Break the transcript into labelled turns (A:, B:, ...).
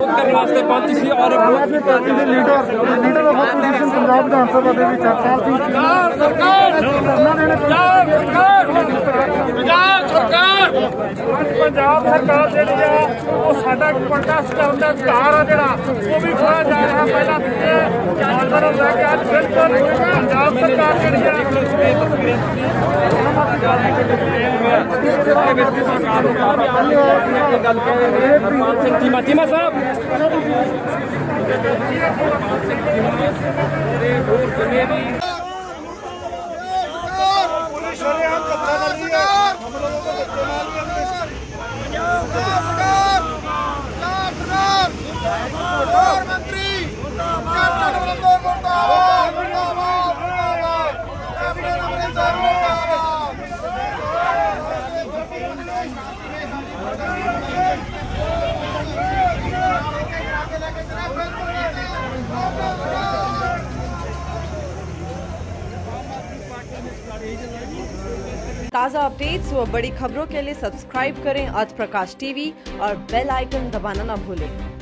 A: ਕਰਨ ਵਾਸਤੇ ਪਹੁੰਚੀ ਸੀ ਔਰ
B: ਆਮ ਆਦਮੀ ਪਾਰਟੀ ਦੇ leader leader of opposition Punjab Vidhan Sabha ਦੇ ਵਿੱਚ ਹਰਪਾਲ ਸਿੰਘ
C: ਸਰਕਾਰ!
B: ਨੇ
C: ਪੰਜਾਬ ਸਰਕਾਰ! ਪੰਜਾਬ ਸਰਕਾਰ! ਪੰਜਾਬ ਸਰਕਾਰ ਜਿਹੜੀ ਆ ਉਹ ਸਾਡਾ ਪ੍ਰੋਟੈਸਟ ਕਰਨ ਦਾ ਅਧਿਕਾਰ ਆ ਜਿਹੜਾ ਉਹ ਵੀ ਖੋਇਆ ਜਾ ਰਿਹਾ ਪਹਿਲਾਂ ਦਿੱਤੇ ਜਾਨਵਰਾਂ ਲੈ ਕੇ ਅੱਜ ਬਿਲਕੁਲ ਪੰਜਾਬ ਸਰਕਾਰ ਜਿਹੜੀ ਆ
D: हरपाल सिंह चीमा चीमा साहब
E: ताज़ा अपडेट्स व बड़ी खबरों के लिए सब्सक्राइब करें अर्थ प्रकाश टीवी और बेल आइकन दबाना न भूलें।